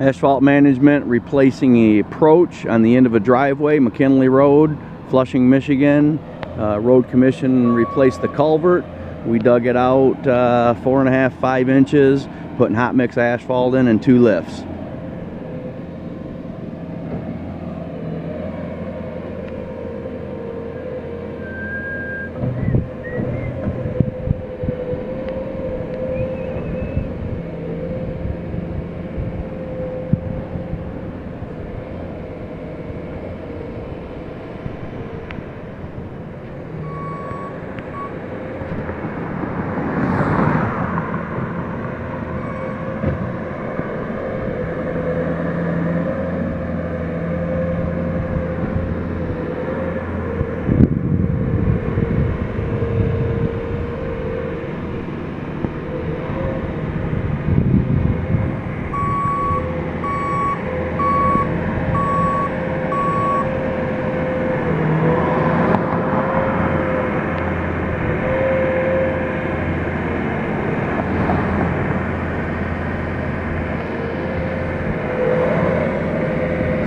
Asphalt management replacing a approach on the end of a driveway, McKinley Road, Flushing, Michigan. Uh, Road Commission replaced the culvert. We dug it out uh, four and a half, five inches, putting hot mix asphalt in and two lifts.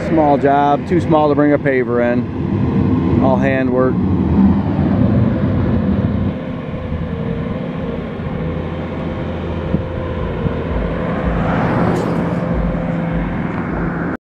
Small job, too small to bring a paver in. All hand work.